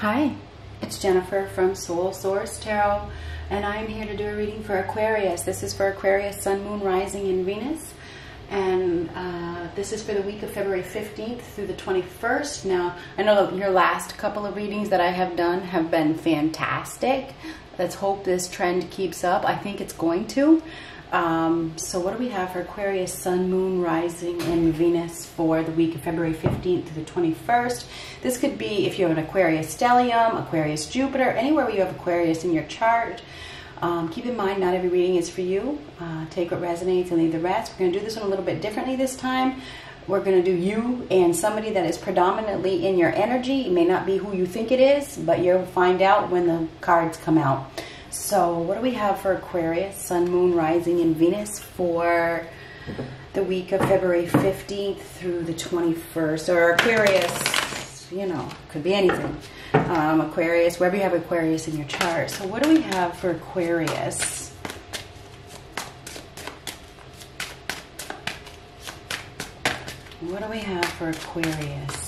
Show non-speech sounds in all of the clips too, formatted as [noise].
Hi, it's Jennifer from Soul Source Tarot, and I'm here to do a reading for Aquarius. This is for Aquarius, Sun, Moon, Rising, and Venus. And uh, this is for the week of February 15th through the 21st. Now, I know that your last couple of readings that I have done have been fantastic. Let's hope this trend keeps up. I think it's going to. Um, so what do we have for Aquarius, Sun, Moon, Rising, and Venus for the week of February 15th to the 21st? This could be if you have an Aquarius stellium, Aquarius Jupiter, anywhere where you have Aquarius in your chart. Um, keep in mind, not every reading is for you. Uh, take what resonates and leave the rest. We're going to do this one a little bit differently this time. We're going to do you and somebody that is predominantly in your energy. It may not be who you think it is, but you'll find out when the cards come out. So what do we have for Aquarius, Sun, Moon, Rising, and Venus for the week of February 15th through the 21st? Or Aquarius, you know, could be anything. Um, Aquarius, wherever you have Aquarius in your chart. So what do we have for Aquarius? What do we have for Aquarius?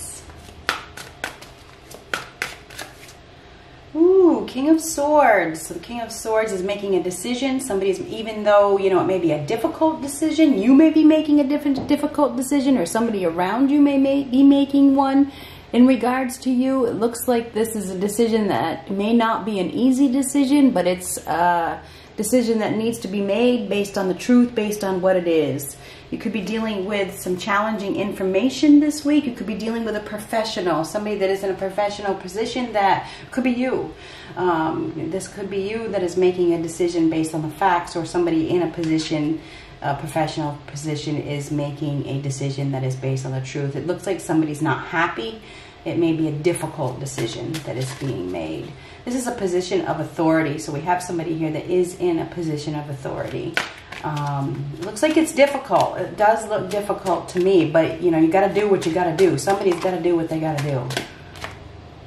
Ooh, King of Swords. So the King of Swords is making a decision. Somebody's, even though, you know, it may be a difficult decision, you may be making a different difficult decision or somebody around you may be making one. In regards to you, it looks like this is a decision that may not be an easy decision, but it's a decision that needs to be made based on the truth, based on what it is. You could be dealing with some challenging information this week. You could be dealing with a professional, somebody that is in a professional position that could be you. Um, this could be you that is making a decision based on the facts, or somebody in a position, a professional position, is making a decision that is based on the truth. It looks like somebody's not happy. It may be a difficult decision that is being made. This is a position of authority. So we have somebody here that is in a position of authority. Um, looks like it's difficult. It does look difficult to me, but you know, you got to do what you got to do. Somebody's got to do what they got to do.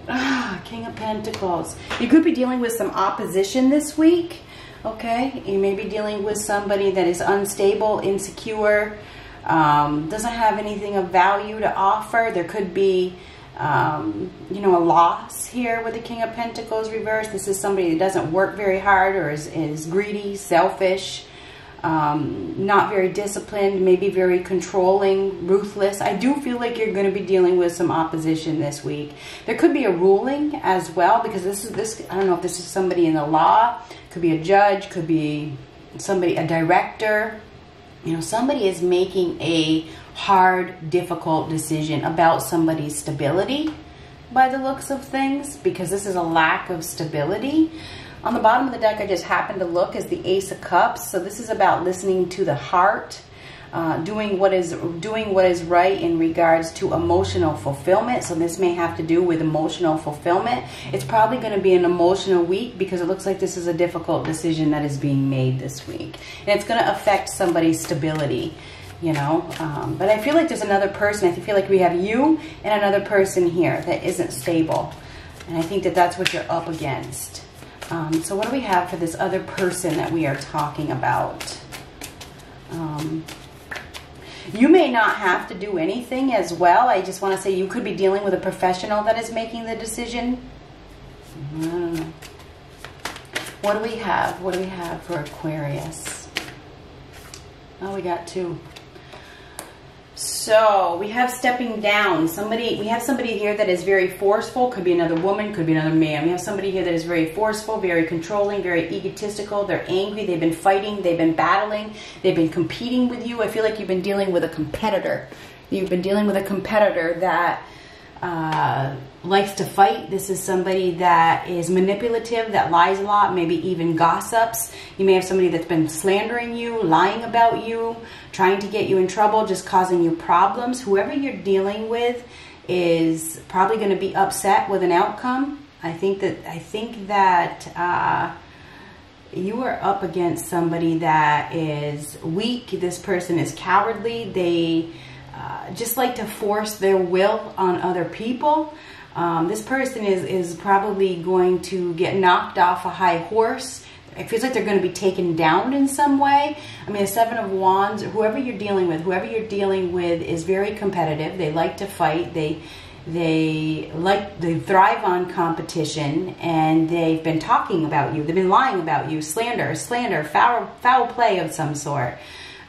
Ah, King of Pentacles. You could be dealing with some opposition this week. Okay, you may be dealing with somebody that is unstable, insecure, um, doesn't have anything of value to offer. There could be, um, you know, a loss here with the King of Pentacles reversed. This is somebody that doesn't work very hard or is, is greedy, selfish, um, not very disciplined, maybe very controlling, ruthless. I do feel like you're going to be dealing with some opposition this week. There could be a ruling as well because this is this. I don't know if this is somebody in the law. Could be a judge. Could be somebody, a director. You know, somebody is making a hard, difficult decision about somebody's stability by the looks of things because this is a lack of stability. On the bottom of the deck, I just happened to look is the Ace of Cups. So this is about listening to the heart, uh, doing what is doing what is right in regards to emotional fulfillment. So this may have to do with emotional fulfillment. It's probably going to be an emotional week because it looks like this is a difficult decision that is being made this week. And it's going to affect somebody's stability you know um, but i feel like there's another person i feel like we have you and another person here that isn't stable and i think that that's what you're up against um, so what do we have for this other person that we are talking about? Um, you may not have to do anything as well. I just want to say you could be dealing with a professional that is making the decision. What do we have? What do we have for Aquarius? Oh, we got two. So we have stepping down. Somebody, we have somebody here that is very forceful. Could be another woman, could be another man. We have somebody here that is very forceful, very controlling, very egotistical. They're angry. They've been fighting. They've been battling. They've been competing with you. I feel like you've been dealing with a competitor. You've been dealing with a competitor that uh, likes to fight. This is somebody that is manipulative, that lies a lot, maybe even gossips. You may have somebody that's been slandering you, lying about you, trying to get you in trouble, just causing you problems. Whoever you're dealing with is probably going to be upset with an outcome. I think that I think that uh, you are up against somebody that is weak. This person is cowardly. They uh, just like to force their will on other people. Um, this person is, is probably going to get knocked off a high horse. It feels like they're going to be taken down in some way. I mean, a Seven of Wands, whoever you're dealing with, whoever you're dealing with is very competitive. They like to fight. They They like they thrive on competition, and they've been talking about you. They've been lying about you, slander, slander, foul, foul play of some sort.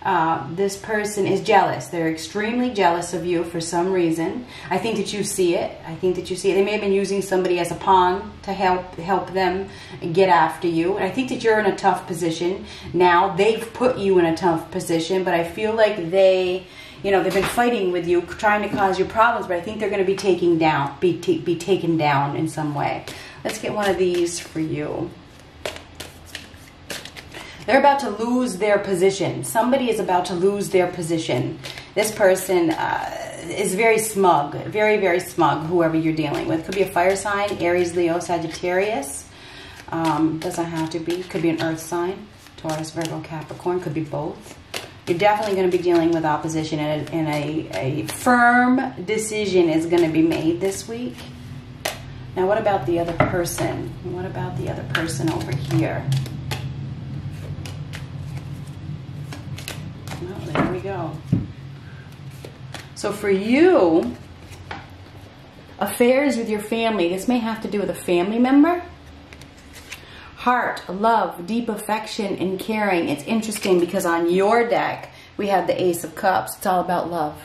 Uh, this person is jealous. They're extremely jealous of you for some reason. I think that you see it. I think that you see it. They may have been using somebody as a pawn to help help them get after you. And I think that you're in a tough position now. They've put you in a tough position, but I feel like they, you know, they've been fighting with you, trying to cause you problems. But I think they're going to be taking down, be be taken down in some way. Let's get one of these for you. They're about to lose their position. Somebody is about to lose their position. This person uh, is very smug, very, very smug, whoever you're dealing with. Could be a fire sign, Aries, Leo, Sagittarius. Um, doesn't have to be. Could be an earth sign, Taurus, Virgo, Capricorn. Could be both. You're definitely going to be dealing with opposition and a, and a, a firm decision is going to be made this week. Now, what about the other person? What about the other person over here? there we go. So for you, affairs with your family, this may have to do with a family member. Heart, love, deep affection, and caring. It's interesting because on your deck, we have the Ace of Cups. It's all about love.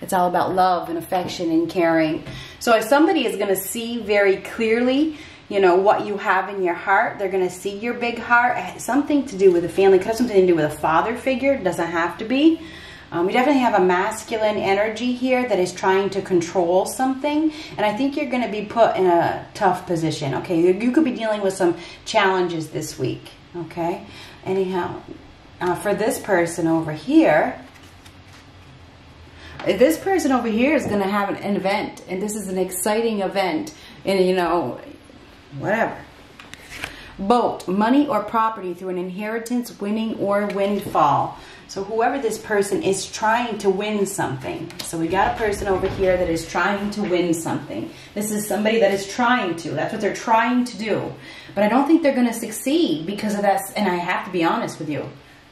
It's all about love and affection and caring. So if somebody is going to see very clearly you know, what you have in your heart. They're going to see your big heart. Something to do with a family. Could have something to do with a father figure. It doesn't have to be. Um, we definitely have a masculine energy here that is trying to control something. And I think you're going to be put in a tough position. Okay, you, you could be dealing with some challenges this week. Okay, anyhow, uh, for this person over here, this person over here is going to have an event. And this is an exciting event. And, you know, whatever. Boat, money or property through an inheritance, winning, or windfall. So whoever this person is trying to win something. So we got a person over here that is trying to win something. This is somebody that is trying to. That's what they're trying to do. But I don't think they're going to succeed because of that. And I have to be honest with you.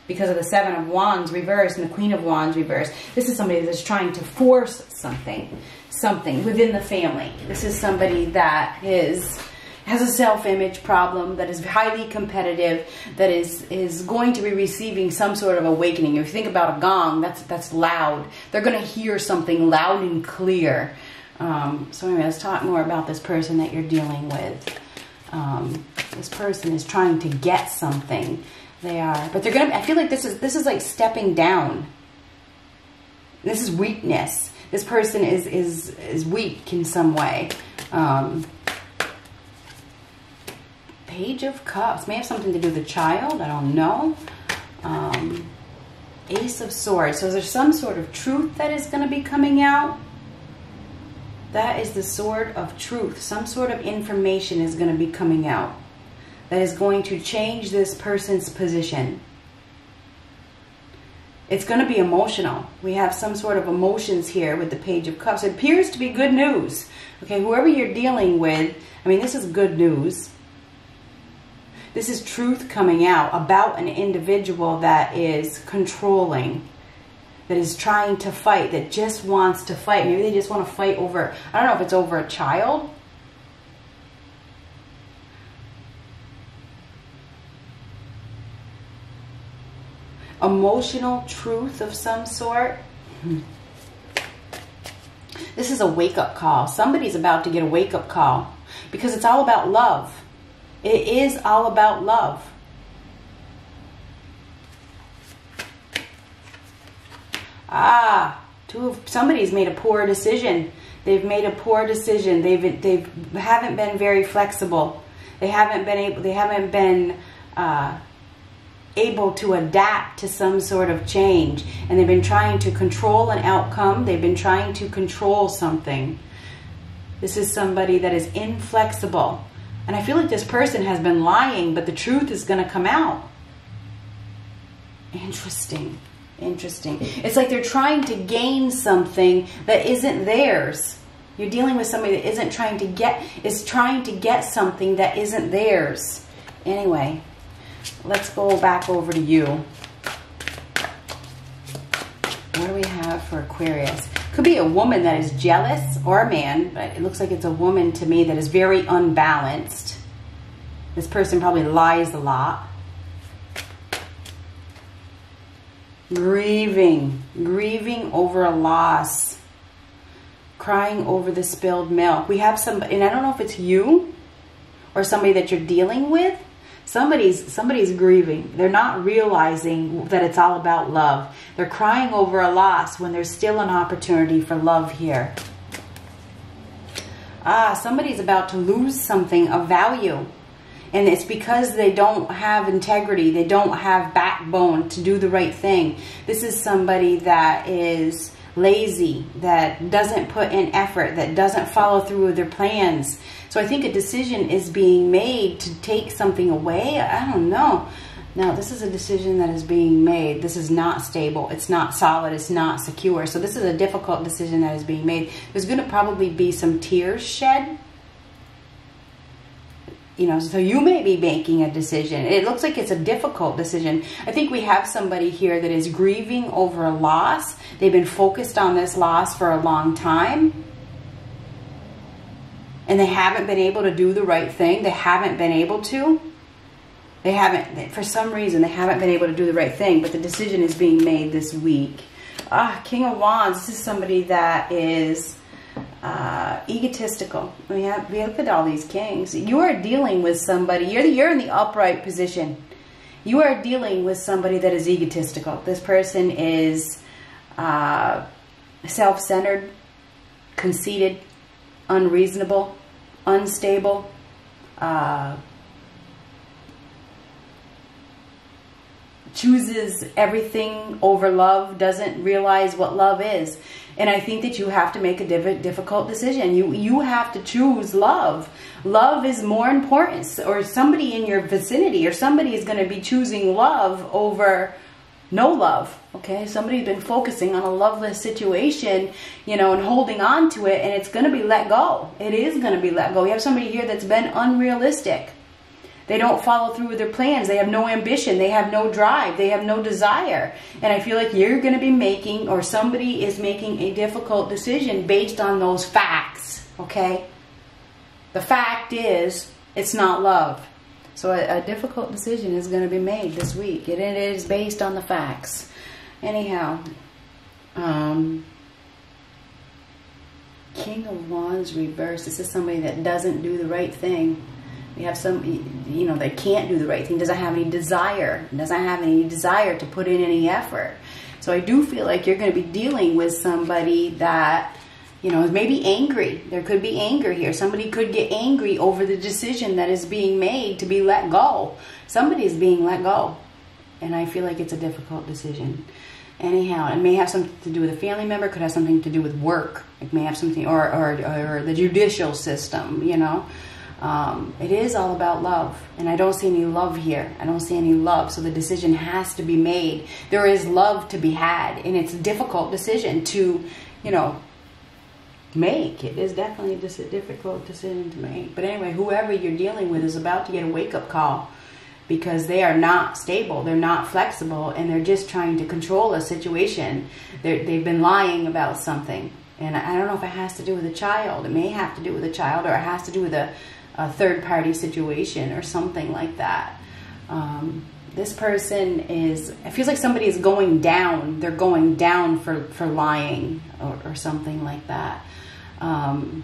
Because of the Seven of Wands reversed and the Queen of Wands reversed. This is somebody that's trying to force something. Something within the family. This is somebody that is has a self-image problem, that is highly competitive, that is is going to be receiving some sort of awakening. If you think about a gong, that's that's loud. They're going to hear something loud and clear. Um, so anyway, let's talk more about this person that you're dealing with. Um, this person is trying to get something. They are, but they're gonna. I feel like this is this is like stepping down. This is weakness. This person is is is weak in some way. Um, Page of Cups. May have something to do with the child. I don't know. Um, Ace of Swords. So is there some sort of truth that is going to be coming out? That is the sword of truth. Some sort of information is going to be coming out that is going to change this person's position. It's going to be emotional. We have some sort of emotions here with the Page of Cups. It appears to be good news. Okay, whoever you're dealing with, I mean, this is good news. This is truth coming out about an individual that is controlling, that is trying to fight, that just wants to fight. Maybe they just want to fight over, I don't know if it's over a child. Emotional truth of some sort. This is a wake-up call. Somebody's about to get a wake-up call because it's all about love. It is all about love. Ah, two of, somebody's made a poor decision. They've made a poor decision. They've they haven't been very flexible. They haven't been able. They haven't been uh, able to adapt to some sort of change, and they've been trying to control an outcome. They've been trying to control something. This is somebody that is inflexible. And I feel like this person has been lying, but the truth is going to come out. Interesting. Interesting. It's like they're trying to gain something that isn't theirs. You're dealing with somebody that isn't trying to get, is trying to get something that isn't theirs. Anyway, let's go back over to you. What do we have for Aquarius? Could be a woman that is jealous or a man, but it looks like it's a woman to me that is very unbalanced. This person probably lies a lot. Grieving, grieving over a loss, crying over the spilled milk. We have some, and I don't know if it's you or somebody that you're dealing with, somebody's somebody's grieving. They're not realizing that it's all about love. They're crying over a loss when there's still an opportunity for love here. Ah somebody's about to lose something of value. And it's because they don't have integrity. They don't have backbone to do the right thing. This is somebody that is lazy that doesn't put in effort that doesn't follow through with their plans so I think a decision is being made to take something away. I don't know. Now, this is a decision that is being made. This is not stable. It's not solid. It's not secure. So this is a difficult decision that is being made. There's going to probably be some tears shed. You know, so you may be making a decision. It looks like it's a difficult decision. I think we have somebody here that is grieving over a loss. They've been focused on this loss for a long time and they haven't been able to do the right thing, they haven't been able to, they haven't, for some reason, they haven't been able to do the right thing, but the decision is being made this week. Ah, King of Wands, this is somebody that is uh, egotistical. We have, we look at all these kings. You are dealing with somebody, you're, you're in the upright position. You are dealing with somebody that is egotistical. This person is uh, self-centered, conceited, unreasonable, unstable, uh, chooses everything over love, doesn't realize what love is. And I think that you have to make a difficult decision. You you have to choose love. Love is more important. Or somebody in your vicinity or somebody is going to be choosing love over no love. Okay, somebody's been focusing on a loveless situation, you know, and holding on to it, and it's going to be let go. It is going to be let go. You have somebody here that's been unrealistic. They don't follow through with their plans. They have no ambition. They have no drive. They have no desire. And I feel like you're going to be making, or somebody is making a difficult decision based on those facts. Okay? The fact is, it's not love. So a, a difficult decision is going to be made this week. And it is based on the facts. Anyhow, um, King of Wands reversed. This is somebody that doesn't do the right thing. We have some, you know, they can't do the right thing, doesn't have any desire, doesn't have any desire to put in any effort. So I do feel like you're going to be dealing with somebody that you know, maybe angry. There could be anger here. Somebody could get angry over the decision that is being made to be let go. Somebody is being let go. And I feel like it's a difficult decision. Anyhow, it may have something to do with a family member, could have something to do with work. It may have something, or, or, or the judicial system, you know. Um, it is all about love. And I don't see any love here. I don't see any love. So the decision has to be made. There is love to be had. And it's a difficult decision to, you know, make. It is definitely a difficult decision to make. But anyway, whoever you're dealing with is about to get a wake up call because they are not stable, they're not flexible, and they're just trying to control a situation. they they've been lying about something. And I don't know if it has to do with a child. It may have to do with a child, or it has to do with a, a third party situation or something like that. Um, this person is it feels like somebody is going down they're going down for for lying or, or something like that um,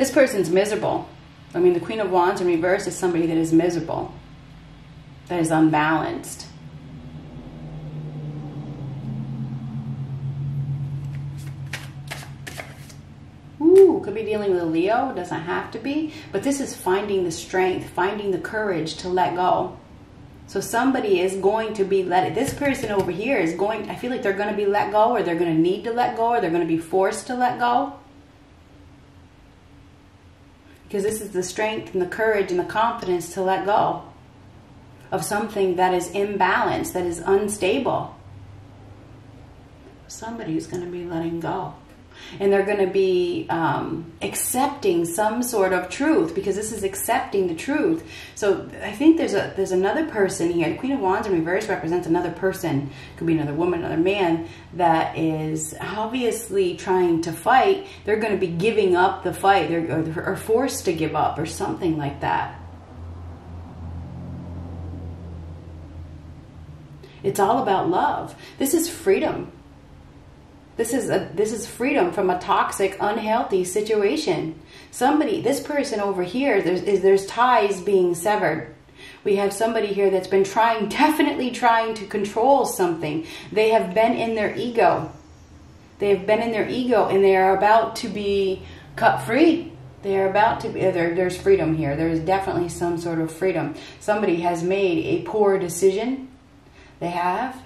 this person's miserable. I mean, the Queen of Wands in reverse is somebody that is miserable, that is unbalanced. Ooh, could be dealing with a Leo. Doesn't have to be. But this is finding the strength, finding the courage to let go. So somebody is going to be let. This person over here is going. I feel like they're going to be let go, or they're going to need to let go, or they're going to be forced to let go. Because this is the strength and the courage and the confidence to let go of something that is imbalanced, that is unstable. Somebody is going to be letting go. And they're going to be um, accepting some sort of truth because this is accepting the truth. So I think there's a there's another person here. The Queen of Wands in reverse represents another person, could be another woman, another man that is obviously trying to fight. They're going to be giving up the fight, they're or, or forced to give up, or something like that. It's all about love. This is freedom. This is a this is freedom from a toxic, unhealthy situation. Somebody, this person over here, there's is there's ties being severed. We have somebody here that's been trying, [laughs] definitely trying to control something. They have been in their ego. They have been in their ego, and they are about to be cut free. They are about to be. Uh, there, there's freedom here. There is definitely some sort of freedom. Somebody has made a poor decision. They have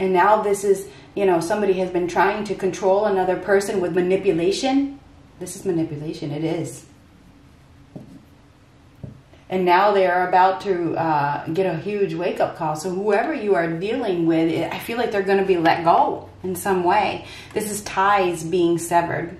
and now this is, you know, somebody has been trying to control another person with manipulation. This is manipulation, it is. And now they are about to uh, get a huge wake up call. So, whoever you are dealing with, I feel like they're going to be let go in some way. This is ties being severed.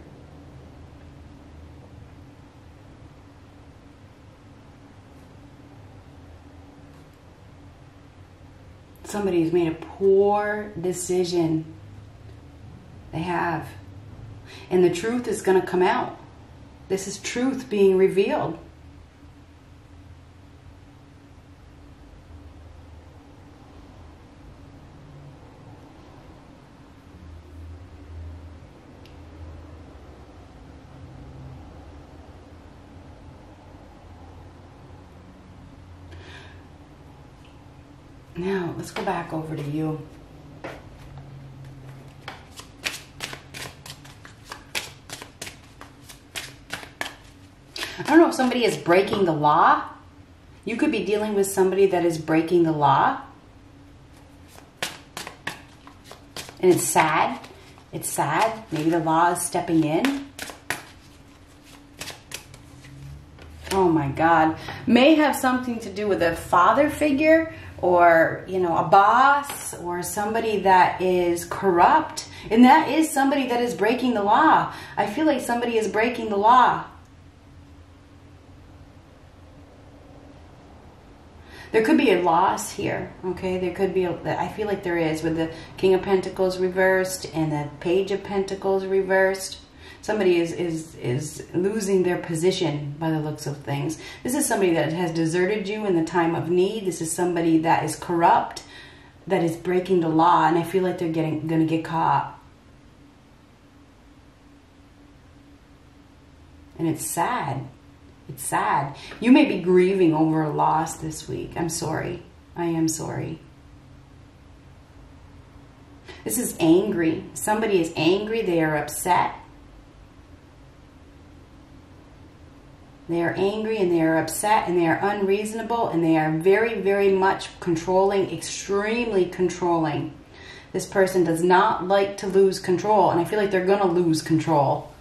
Somebody who's made a poor decision. They have. And the truth is going to come out. This is truth being revealed. Now, let's go back over to you. I don't know if somebody is breaking the law. You could be dealing with somebody that is breaking the law. And it's sad. It's sad. Maybe the law is stepping in. Oh my God. May have something to do with a father figure or you know a boss or somebody that is corrupt. And that is somebody that is breaking the law. I feel like somebody is breaking the law. There could be a loss here okay? There could be a, i feel like there is with the king of pentacles reversed and the page of pentacles reversed somebody is is is losing their position by the looks of things. This is somebody that has deserted you in the time of need. This is somebody that is corrupt, that is breaking the law, and I feel like they're getting going to get caught. And it's sad. It's sad. You may be grieving over a loss this week. I'm sorry. I am sorry. This is angry. Somebody is angry. They are upset. They are angry and they are upset and they are unreasonable and they are very, very much controlling, extremely controlling. This person does not like to lose control, and I feel like they're going to lose control.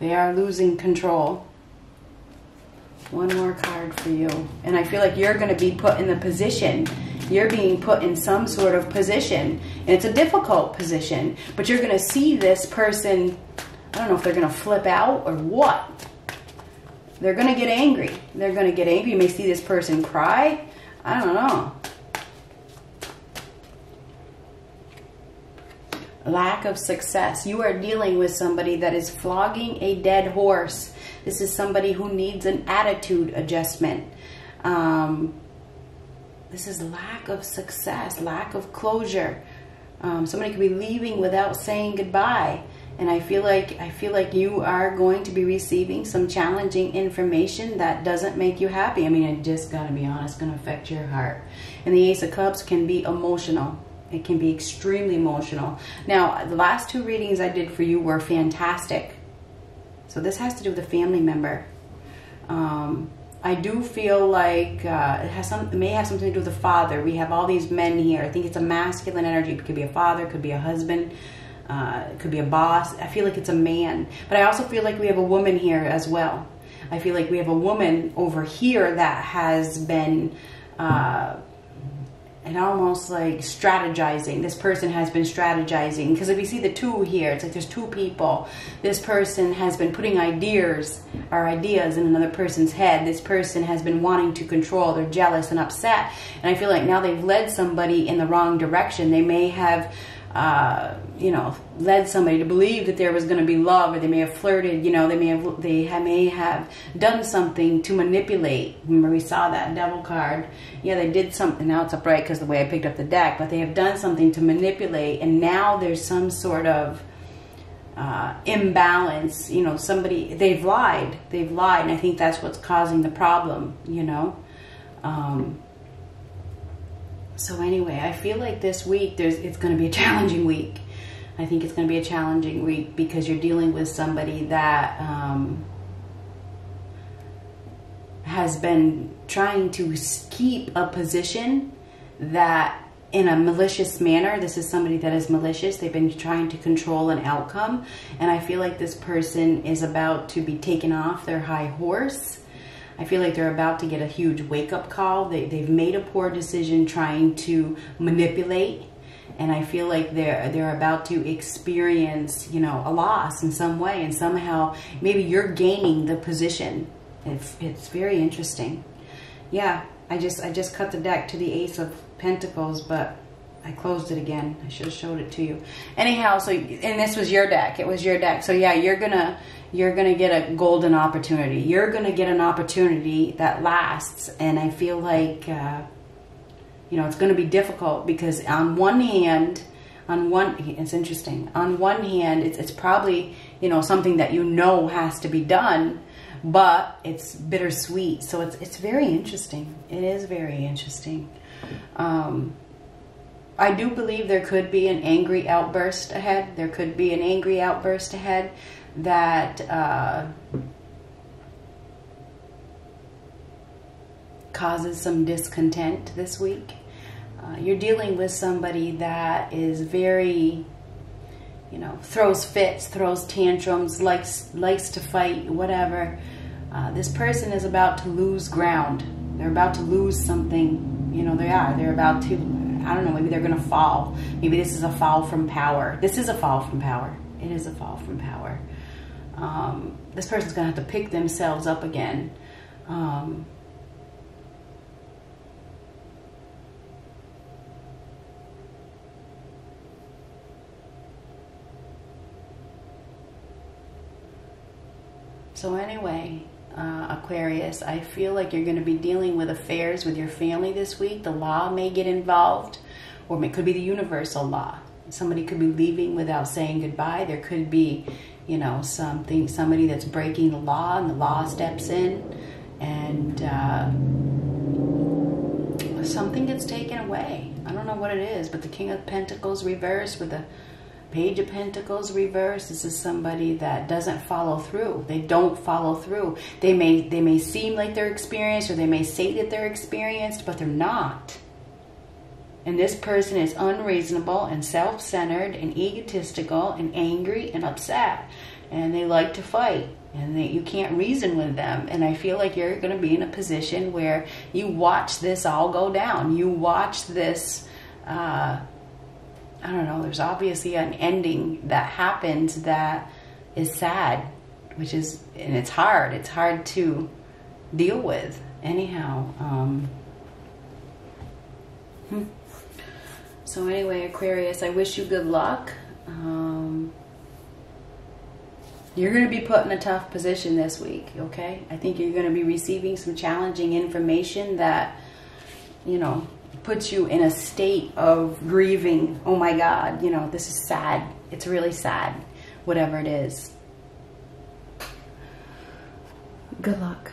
They are losing control. One more card for you. And I feel like you're going to be put in the position. You're being put in some sort of position. And it's a difficult position, but you're going to see this person. I don't know if they're going to flip out or what, they're going to get angry. They're going to get angry. You may see this person cry. I don't know. Lack of success. You are dealing with somebody that is flogging a dead horse. This is somebody who needs an attitude adjustment. Um, this is lack of success, lack of closure. Um, somebody could be leaving without saying goodbye and I feel like I feel like you are going to be receiving some challenging information that doesn't make you happy. I mean, I just got to be honest, to affect your heart. And the Ace of Cups can be emotional. It can be extremely emotional. Now, the last two readings I did for you were fantastic. So this has to do with a family member. Um, I do feel like uh, it has some, it may have something to do with the father. We have all these men here. I think it's a masculine energy. It could be a father, could be a husband. Uh, it could be a boss. I feel like it's a man. But I also feel like we have a woman here as well. I feel like we have a woman over here that has been uh, and almost like strategizing. This person has been strategizing because if you see the two here, it's like there's two people. This person has been putting ideas or ideas in another person's head. This person has been wanting to control. They're jealous and upset, and I feel like now they've led somebody in the wrong direction. They may have uh, you know, led somebody to believe that there was going to be love, or they may have flirted. You know, they may have they have, may have done something to manipulate. Remember, we saw that devil card. Yeah, they did something. Now it's upright because the way I picked up the deck, but they have done something to manipulate, and now there's some sort of uh, imbalance. You know, somebody they've lied. They've lied, and I think that's what's causing the problem. You know. Um, so anyway, I feel like this week there's it's going to be a challenging week. I think it's going to be a challenging week because you're dealing with somebody that um, has been trying to keep a position that in a malicious manner. This is somebody that is malicious. They've been trying to control an outcome. And I feel like this person is about to be taken off their high horse I feel like they're about to get a huge wake up call. They, they've made a poor decision trying to manipulate and I feel like they're they're about to experience, you know, a loss in some way, and somehow maybe you're gaining the position. It's it's very interesting. Yeah, I just I just cut the deck to the Ace of Pentacles, but I closed it again. I should have showed it to you. Anyhow, so and this was your deck. It was your deck. So yeah, you're gonna you're gonna get a golden opportunity. You're gonna get an opportunity that lasts, and I feel like uh, you know it's gonna be difficult because on one hand, on one it's interesting. On one hand, it's it's probably you know something that you know has to be done, but it's bittersweet. So it's it's very interesting. It is very interesting. Um, I do believe there could be an angry outburst ahead. There could be an angry outburst ahead that uh, causes some discontent this week. Uh, you're dealing with somebody that is very, you know, throws fits, throws tantrums, likes likes to fight, whatever. Uh, this person is about to lose ground. They're about to lose something. You know, they are. They're about to I don't know, maybe they're going to fall. Maybe this is a fall from power. This is a fall from power. It is a fall from power. Um, this person's going to have to pick themselves up again. Um, so anyway, uh, Aquarius, I feel like you're going to be dealing with affairs with your family this week. The law may get involved, or it could be the universal law. Somebody could be leaving without saying goodbye. There could be, you know, something, somebody that's breaking the law, and the law steps in, and uh, something gets taken away. I don't know what it is, but the King of Pentacles reversed with the Page of Pentacles reversed. This is somebody that doesn't follow through. They don't follow through. They may they may seem like they're experienced or they may say that they're experienced, but they're not. And this person is unreasonable and self-centered and egotistical and angry and upset. And they like to fight. And they, you can't reason with them. And I feel like you're going to be in a position where you watch this all go down. You watch this uh, I don't know, there's obviously an ending that happens that is sad, which is, and it's hard. It's hard to deal with. Anyhow, um, hmm. so anyway, Aquarius, I wish you good luck. Um, you're going to be put in a tough position this week, okay? I think you're going to be receiving some challenging information that, you know, puts you in a state of grieving. Oh my God, you know, this is sad. It's really sad, whatever it is. Good luck.